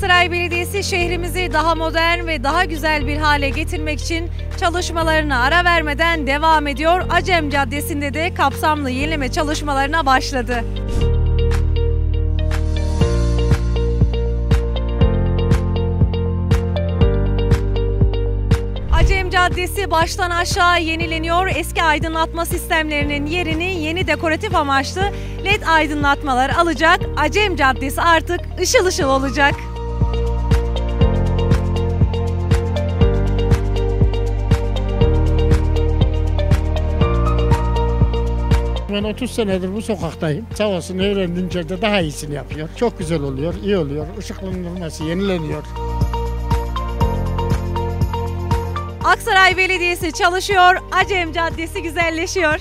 Aksaray Belediyesi şehrimizi daha modern ve daha güzel bir hale getirmek için çalışmalarına ara vermeden devam ediyor. Acem Caddesi'nde de kapsamlı yenileme çalışmalarına başladı. Acem Caddesi baştan aşağı yenileniyor. Eski aydınlatma sistemlerinin yerini yeni dekoratif amaçlı LED aydınlatmalar alacak. Acem Caddesi artık ışıl ışıl olacak. Ben 30 senedir bu sokaktayım. Sağ olsun öğrendiğince de daha iyisini yapıyor. Çok güzel oluyor, iyi oluyor. Işıklandırması yenileniyor. Aksaray Belediyesi çalışıyor. Acem Caddesi güzelleşiyor.